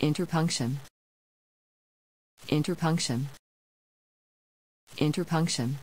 Interpunction. Interpunction. Interpunction.